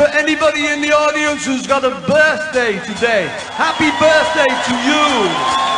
for anybody in the audience who's got a birthday today. Happy birthday to you.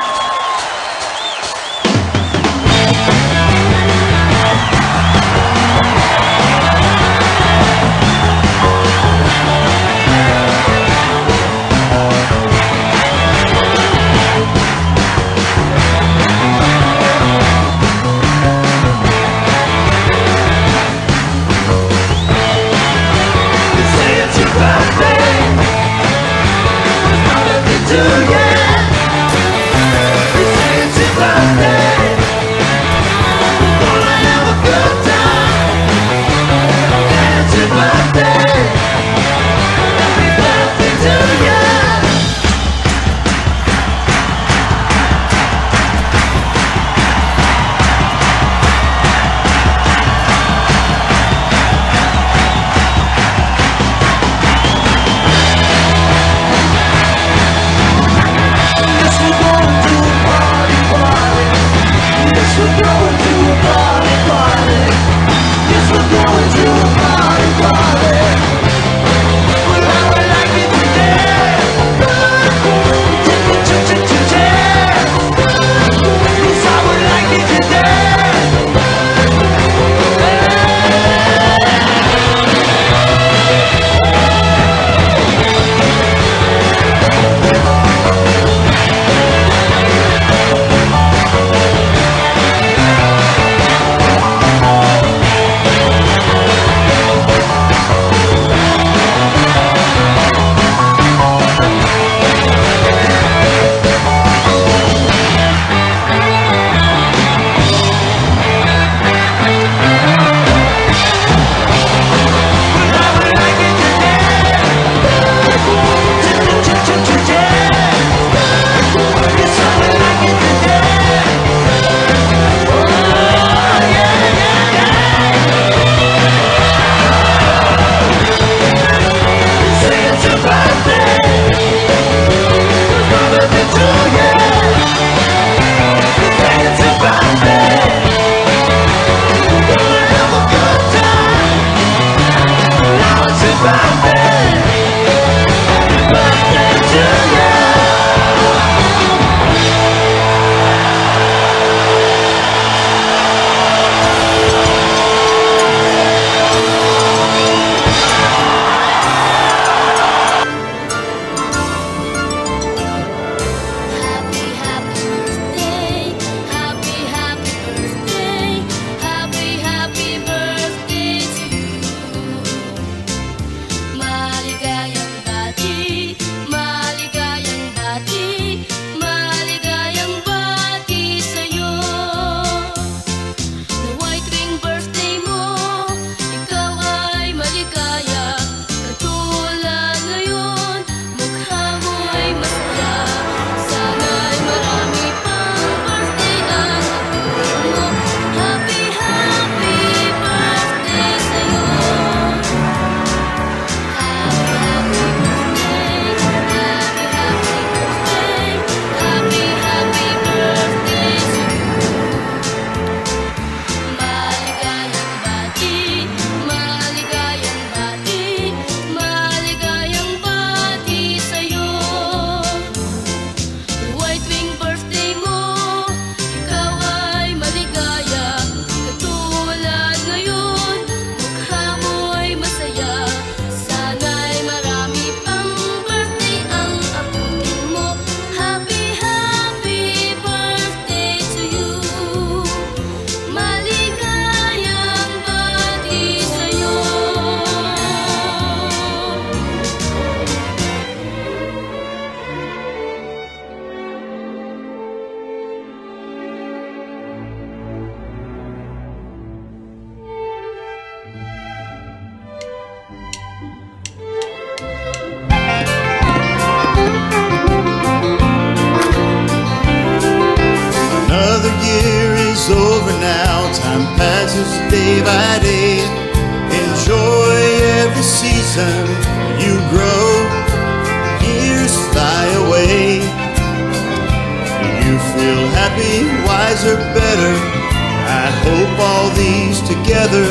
Together.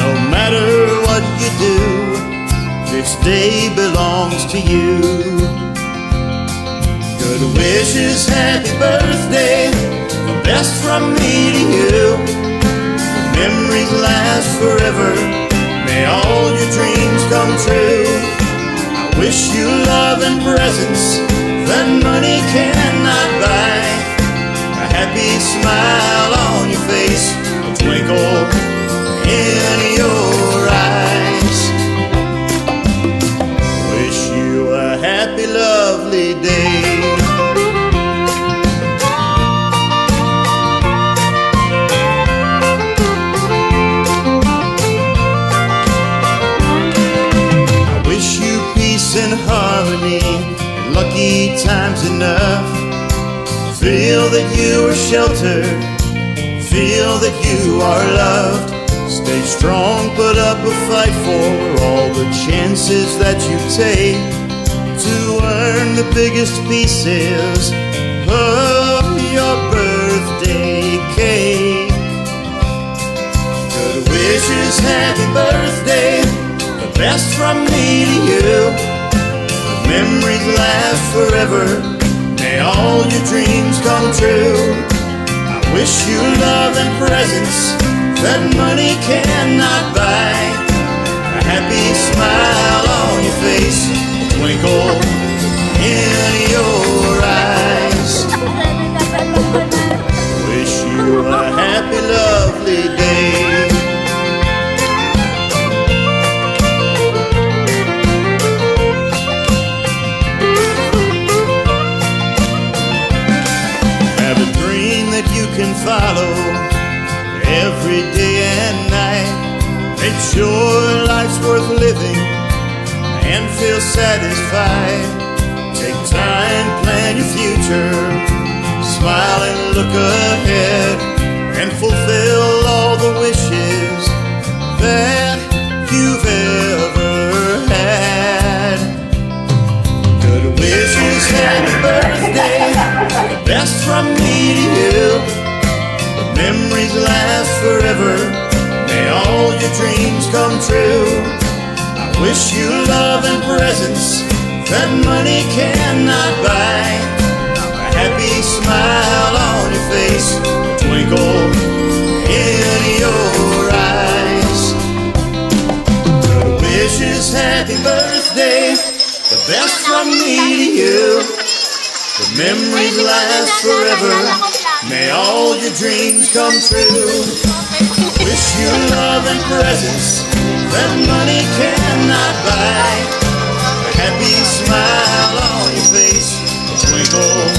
No matter what you do. This day belongs to you. Good wishes, happy birthday, the best from me to you. Memories last forever, may all your dreams come true. I wish you love and presents that money cannot buy. Happy smile on your face, a twinkle in your eyes. Wish you a happy, lovely day. I wish you peace and harmony and lucky times enough. Feel that you are sheltered, feel that you are loved. Stay strong, put up a fight for all the chances that you take to earn the biggest pieces of your birthday cake. Good wishes, happy birthday, the best from me to you. Memories last forever, may all your dreams come true. I wish you love and presents that money cannot buy. A happy smile on your face, twinkle in your eyes. Wish you a happy, lovely day. Can follow every day and night. Make sure life's worth living and feel satisfied. Take time, plan your future, smile and look ahead, and fulfill all the wishes that you've ever had. Good wishes, happy birthday, best from me to you. Memories last forever, may all your dreams come true. I wish you love and presents that money cannot buy. A happy smile on your face, a twinkle in your eyes. Wishes, happy birthday, the best from me to you. The memories last forever, may all your dreams come true. Wish you love and presents that money cannot buy. A happy smile on your face, a twinkle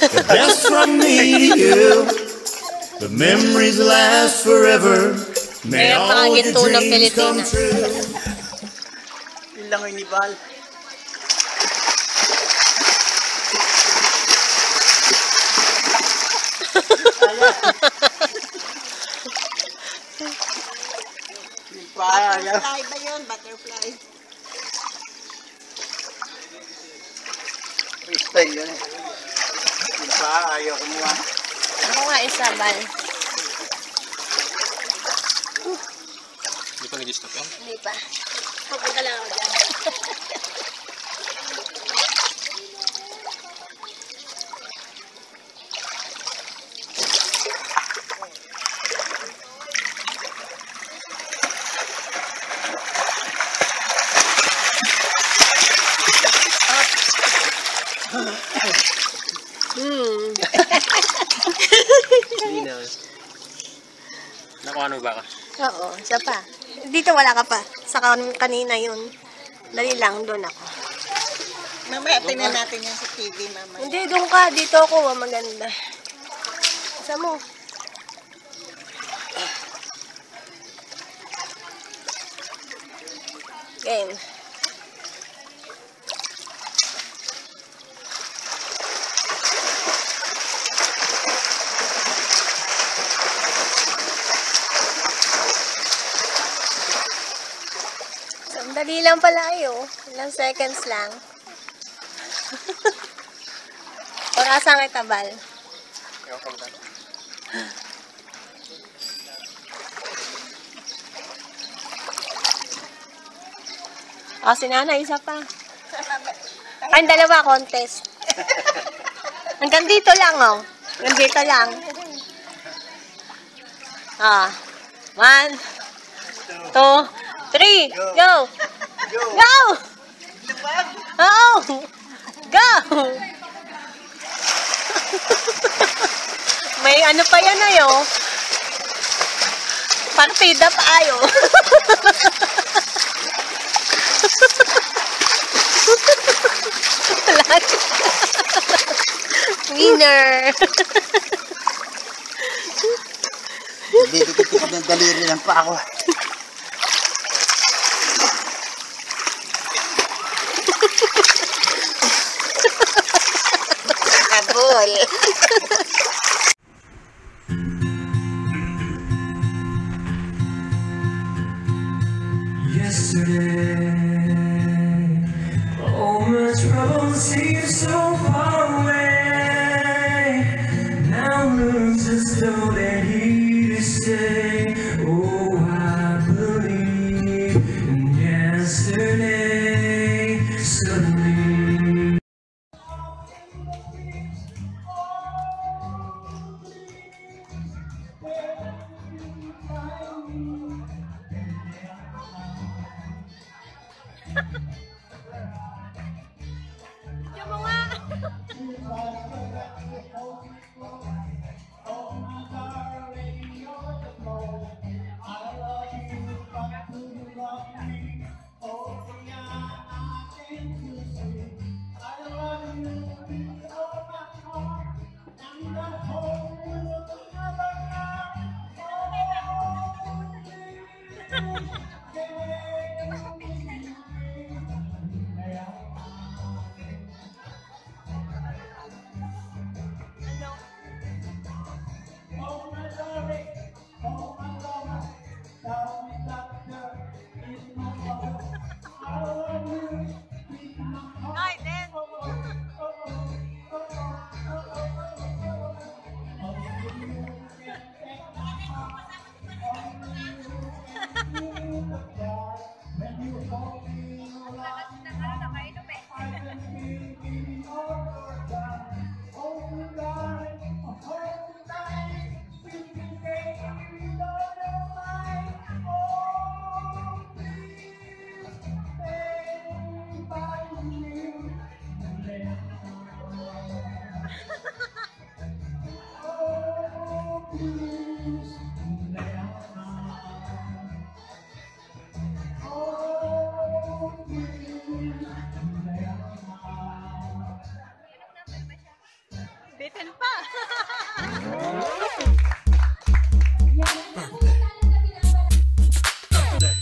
birthday, the best from me to you. The memories last forever. May Kaya all your dreams come true. Yun lang yung inibal. Yung paa, ayaw. Butterfly ba yun? Butterfly. Yung style yun eh. Paa, ayaw kumuha. Ako nga isa, Bal. Hindi pa nag-stop yan? Hindi pa. Papunta lang ako dyan. Dito wala ka pa. Sa kanina yun. Dali lang, doon ako. Mamaya, tingnan natin yan sa TV, mamaya. Hindi, doon ka. Dito ako, ah, maganda. Sa mo. Game. Lang pala ayo. Ilang seconds lang. Orasan kita, Bal. Ewan ko ba? O, si Nana, isa pa. Ay, dalawa, contest. Hanggang dito lang, oh. Hanggang dito lang. Ah. One, two, three, go! Go! Oo! Go! May ano pa yan ayo. Partida pa ayo. Wala. Winner! Didikit ng daliri lang pa ako. Chole.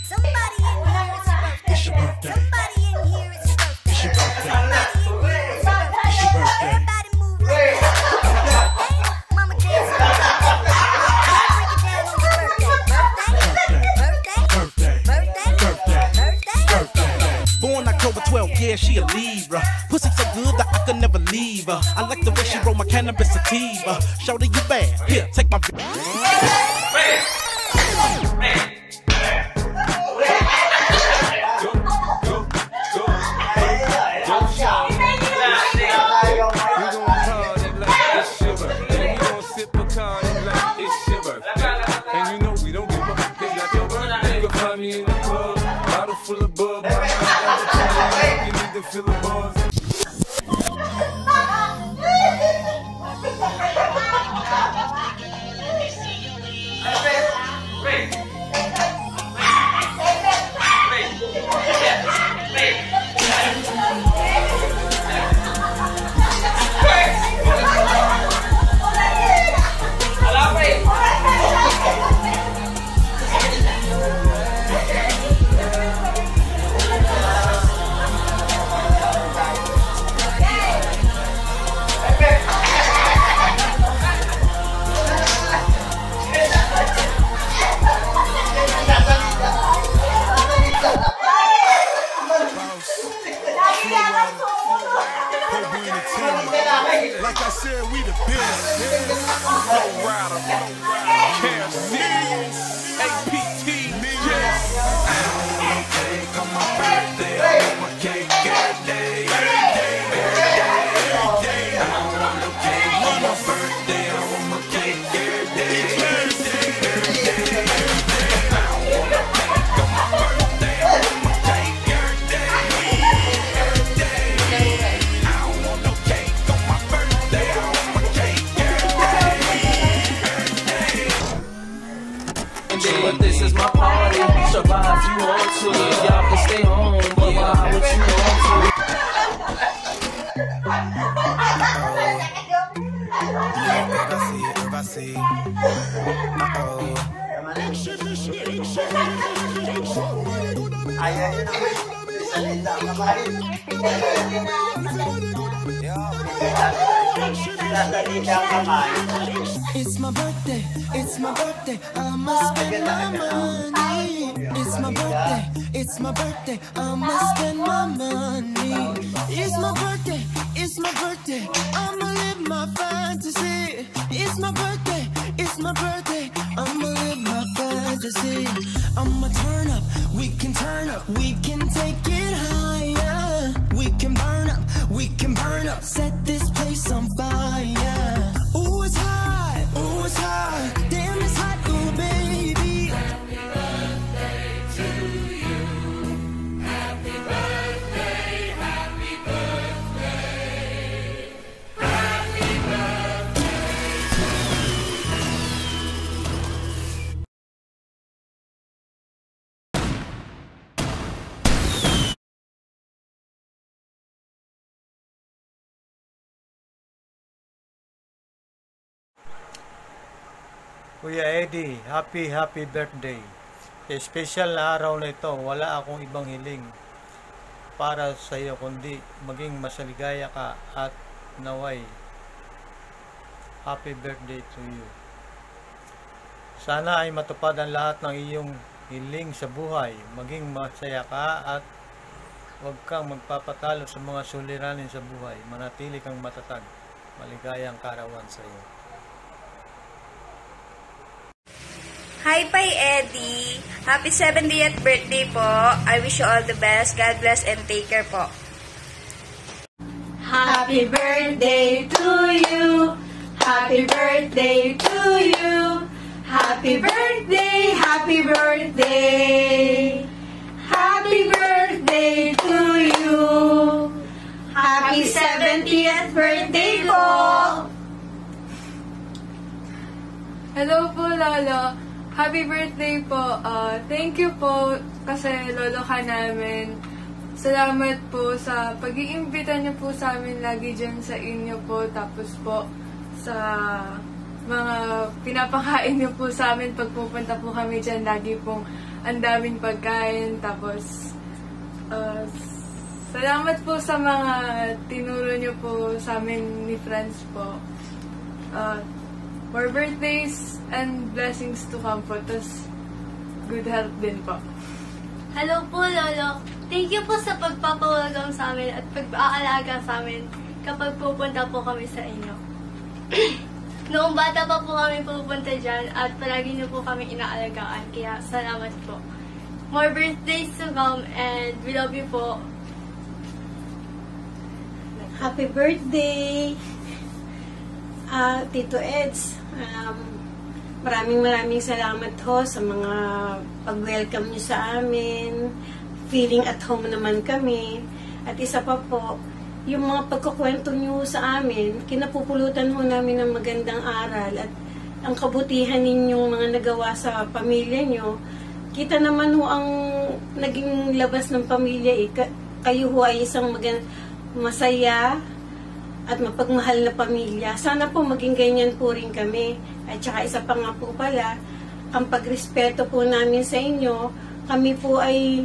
Somebody in here, it's your birthday. Somebody in here, it's your birthday. It's your birthday. Somebody in here, it's your birthday. It's your birthday. Everybody move like that. Mama dance on your birthday. Break it down on your birthday. Birthday. Birthday. Birthday. Birthday. Born October 12th, yeah, she a Libra. Pussy so good that I could never leave her. I like the way she roll my cannabis sativa. Shorty, you bad. Here, take my. My money. It's my birthday, it's my birthday, I'ma spend my money. It's my birthday, it's my birthday, I'ma live my fantasy. It's my birthday, it's my birthday, I'ma live my fantasy. I'ma turn up, we can turn up, we can take it higher. We can burn up, we can burn up, set this place on fire. Kuya Eddie, happy happy birthday. Special na araw na ito, wala akong ibang hiling para sa iyo kundi maging masaligaya ka at naway. Happy birthday to you. Sana ay matupad ang lahat ng iyong hiling sa buhay. Maging masaya ka at huwag kang magpapatalo sa mga suliranin sa buhay. Manatili kang matatag. Maligayang karawan sa iyo. Hi, Pai Eddie. Happy 70th birthday po. I wish you all the best. God bless and take care po. Happy birthday to you. Happy birthday to you. Happy birthday, happy birthday. Happy birthday to you. Happy 70th birthday po. Hello po, Lolo. Happy birthday po. Uh, thank you po kasi lolo ka namin. Salamat po sa pag-iimbita niyo po sa amin lagi dyan sa inyo po. Tapos po sa mga pinapakain niyo po sa amin pag pupunta po kami dyan. Lagi pong ang daming pagkain. Tapos uh, salamat po sa mga tinuro niyo po sa amin ni Franz po. Uh, more birthdays and blessings to come po. Tapos, good health din po. Hello po, Lolo. Thank you po sa pagpapawagam sa amin at pag-aalaga sa amin kapag pupunta po kami sa inyo. Noong bata pa po kami pupunta dyan at palagi niyo po kami inaalagaan. Kaya salamat po. More birthdays to come and we love you po. Happy birthday, ah Tito Eds. Um, maraming maraming salamat ho sa mga pag-welcome niyo sa amin. Feeling at home naman kami. At isa pa po, yung mga pagkukwento niyo sa amin, kinapupulutan ho namin ng magandang aral at ang kabutihan ninyong mga nagawa sa pamilya niyo. Kita naman ho ang naging labas ng pamilya eh. Ka- kayo ho ay isang magan- masaya at mapagmahal na pamilya. Sana po maging ganyan po rin kami. At saka isa pa nga po pala, ang pagrespeto po namin sa inyo, kami po ay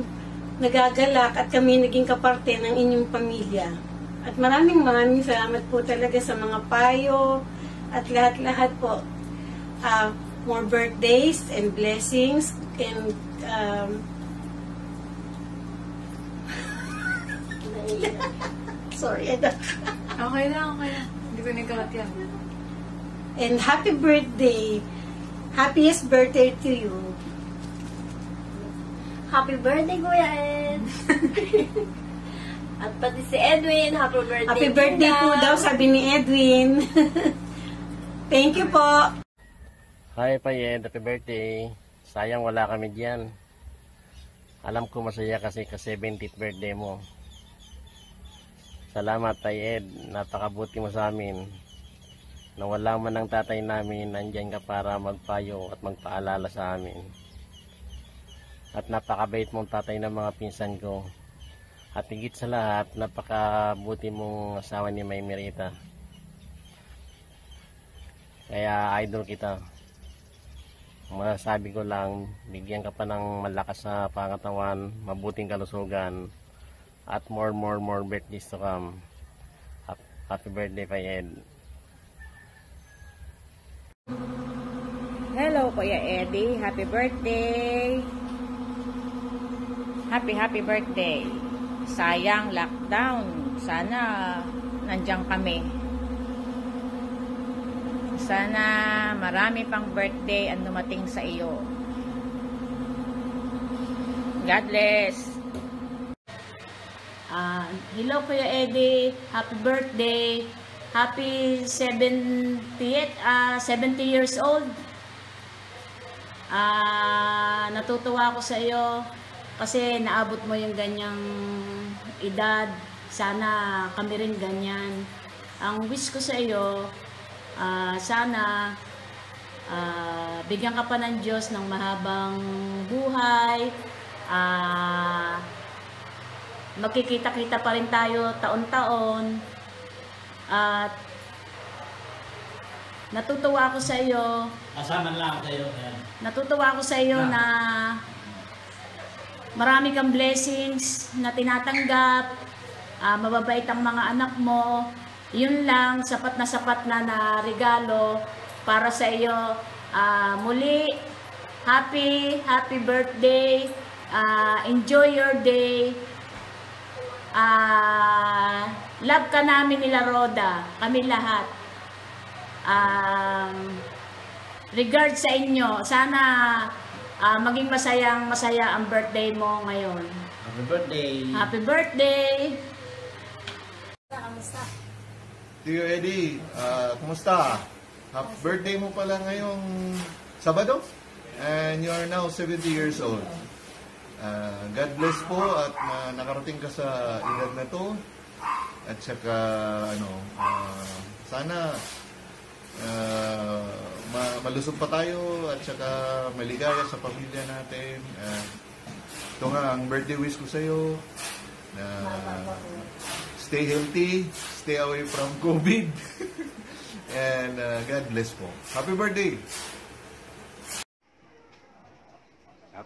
nagagalak at kami naging kaparte ng inyong pamilya. At maraming maraming salamat po talaga sa mga payo at lahat-lahat po. Ah, more birthdays and blessings and um, sorry, Okay lang, okay lang. Hindi ko nagkakat yan. And happy birthday. Happiest birthday to you. Happy birthday, Kuya Ed! At pati si Edwin, happy birthday. Happy birthday po daw, sabi ni Edwin. Thank you po. Hi, Payed. Happy birthday. Sayang wala kami diyan. Alam ko masaya kasi ka 70th birthday mo. Salamat, Tay Ed. Napakabuti mo sa amin. Nang wala man ang tatay namin, nandyan ka para magpayo at magpaalala sa amin. At napakabait mong tatay ng mga pinsan ko. At higit sa lahat, napakabuti mong asawa ni May Merita. Kaya idol kita. Masasabi ko lang, bigyan ka pa ng malakas na pangatawan, mabuting kalusugan, at more, more, more birthdays to come. Hap- Happy birthday, Ed. Hello, Kuya Eddie. Happy birthday. Happy, happy birthday. Sayang, lockdown. Sana nandiyan kami. Sana marami pang birthday ang dumating sa iyo. God bless. Ah, hello Kuya Eddie, happy birthday. Happy 70th, ah 70 years old. Ah, natutuwa ako sa iyo kasi naabot mo yung ganyang edad. Sana kami rin ganyan. Ang wish ko sa iyo, ah, sana ah, bigyan ka pa ng Diyos ng mahabang buhay. Ah, magkikita-kita pa rin tayo taon-taon. At natutuwa ako sa iyo. Kasama lang ako. Ayan. Natutuwa ako sa iyo na marami kang blessings na tinatanggap. Ah, mababait ang mga anak mo. Yun lang, sapat na sapat na na regalo para sa iyo. Ah, muli, happy, happy birthday. Ah, enjoy your day. Ah, love ka namin nila Roda, kami lahat. Um, regard sa inyo, sana ah, maging masayang masaya ang birthday mo ngayon. Happy birthday. Happy birthday! Tio Eddie, ah, kumusta? Happy birthday mo pala ngayong Sabado? And you are now 70 years old. Ah, God bless po at na nakarating ka sa edad na to. At saka, ano, ah, sana ah, ma- malusog pa tayo at saka maligaya sa pamilya natin. Ah, ito nga ang birthday wish ko sa'yo. Na stay healthy, stay away from COVID. And uh, God bless po. Happy birthday!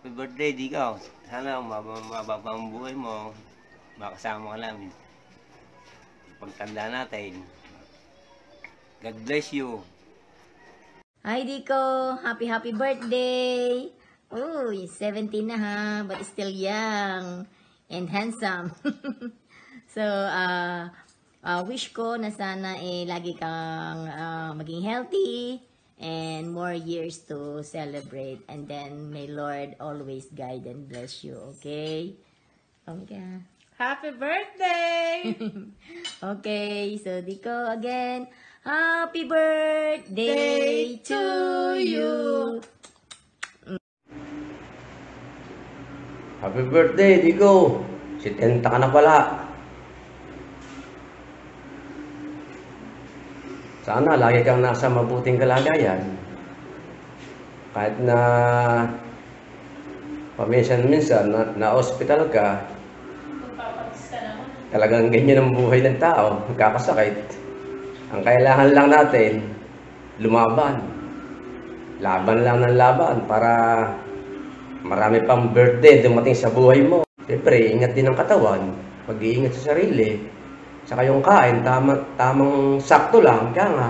Happy birthday, Dikaw. Sana mababa pa ang buhay mo. Makasama ka namin. Pagtanda natin. God bless you. Hi, Dico! Happy, happy birthday! Uy, 17 na ha, but still young and handsome. so, uh, uh, wish ko na sana eh, lagi kang uh, maging healthy and more years to celebrate. And then, may Lord always guide and bless you, okay? Okay. Happy birthday! okay, so Dico again. Happy birthday to you! Happy birthday, Digo! 70 ka na pala. Sana lagi kang nasa mabuting kalagayan. Kahit na paminsan-minsan na, na hospital ka, talagang ganyan ang buhay ng tao, kakasakit. Ang kailangan lang natin, lumaban. Laban lang ng laban para marami pang birthday dumating sa buhay mo. Siyempre, ingat din ang katawan, pag-iingat sa sarili, saka yung kain, tama, tamang sakto lang, kaya nga.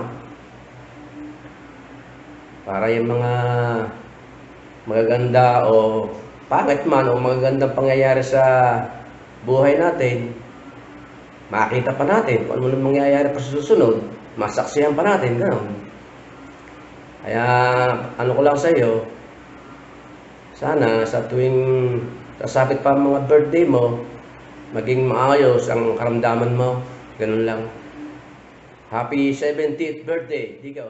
Para yung mga magaganda o pangit man o magagandang pangyayari sa buhay natin, makita pa natin kung ano nang mangyayari pa sa susunod, masaksihan pa natin, gano'n. Kaya, ano ko lang sa iyo, sana sa tuwing sasapit pa mga birthday mo, maging maayos ang karamdaman mo. Ganun lang. Happy 70th birthday, Digo.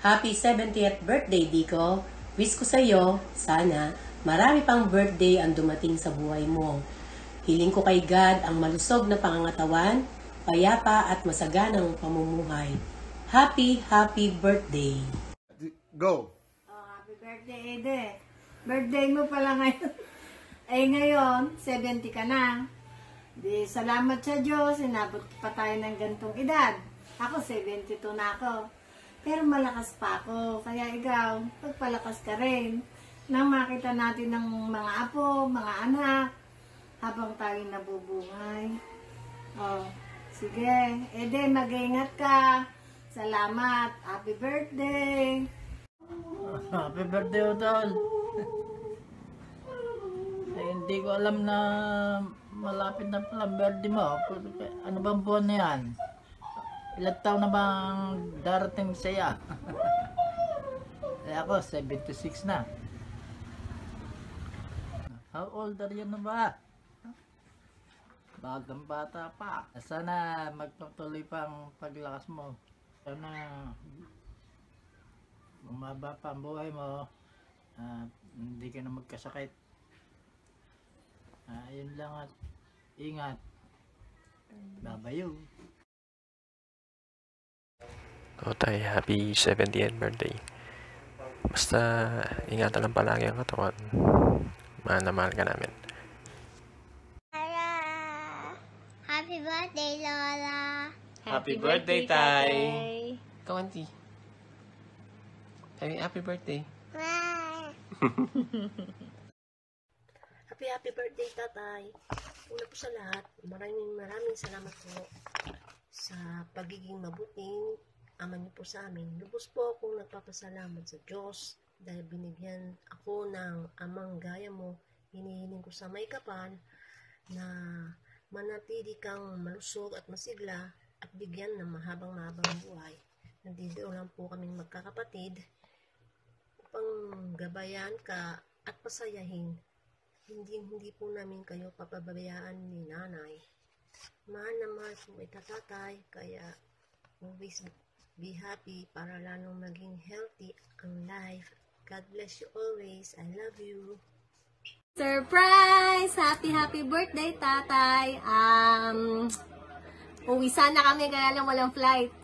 Happy 70th birthday, Dico. Wish ko sa iyo, sana, marami pang birthday ang dumating sa buhay mo. Hiling ko kay God ang malusog na pangangatawan, payapa at masaganang pamumuhay. Happy, happy birthday! Go! birthday, Ede. Birthday mo pala ngayon. Eh ngayon, 70 ka na. Di, salamat sa Diyos, inabot pa tayo ng gantong edad. Ako, 72 na ako. Pero malakas pa ako. Kaya ikaw, pagpalakas ka rin. Nang makita natin ng mga apo, mga anak, habang tayo nabubuhay. Oh, sige. Ede, mag-ingat ka. Salamat. Happy birthday. Happy birthday, Udol. eh, hindi ko alam na malapit na ang birthday mo. Ano bang buwan na yan? Ilang taon na bang darating saya? eh ako, 76 na. How old are you na ba? Bagang bata pa. Sana magpatuloy pa ang paglakas mo. Sana bumaba pa ang buhay mo at hindi ka na magkasakit. Ah, yun lang at ingat. Babayo. O tay, happy 70th birthday. Basta ingatan lang palagi ang katawan. Mahal na mahal ka namin. Happy birthday, Lola. Happy birthday, Tay. Kawanti. Happy, happy birthday. Happy happy birthday, tatay. Una po sa lahat, maraming maraming salamat po sa pagiging mabuting ama niyo po sa amin. Lubos po akong nagpapasalamat sa Diyos dahil binigyan ako ng amang gaya mo. Hinihiling ko sa may kapal na manatili kang malusog at masigla at bigyan ng mahabang mahabang buhay. Nandito lang po kaming magkakapatid upang gabayan ka at pasayahin hindi hindi po namin kayo papabayaan ni nanay. Mahal na mahal po ita tatay, kaya always be happy para lalong maging healthy ang life. God bless you always. I love you. Surprise! Happy, happy birthday, tatay. Um, uwi sana kami, kaya lang walang flight.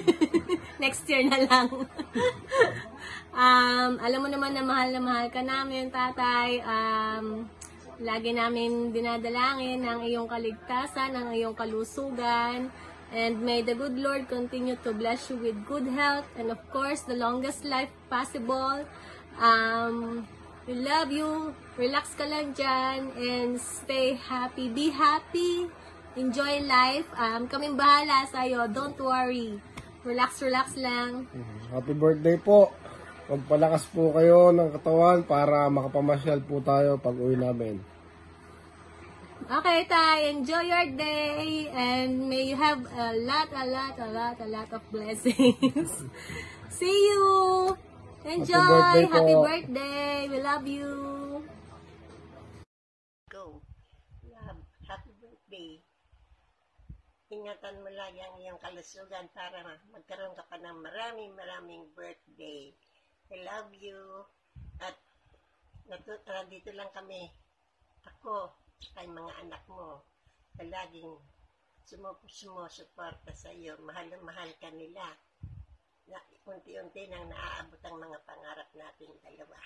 Next year na lang. um, alam mo naman na mahal na mahal ka namin, tatay. Um, lagi namin dinadalangin ang iyong kaligtasan, ang iyong kalusugan. And may the good Lord continue to bless you with good health and of course the longest life possible. Um, we love you. Relax ka lang dyan and stay happy. Be happy. Enjoy life. Um, kaming bahala sa'yo. Don't worry. Relax, relax lang. Happy birthday po. Magpalakas po kayo ng katawan para makapamasyal po tayo pag uwi namin. Okay, Tay. Enjoy your day. And may you have a lot, a lot, a lot, a lot of blessings. See you. Enjoy. birthday po. Happy birthday. We love you. Go. Love. Happy birthday. Ingatan mo lang ang iyong kalusugan para magkaroon ka pa ng maraming maraming birthday. I love you. At nandito lang kami. Ako, kay mga anak mo, na laging sumusuporta sa iyo. Mahal na mahal ka nila. Na unti-unti nang naaabot ang mga pangarap nating dalawa.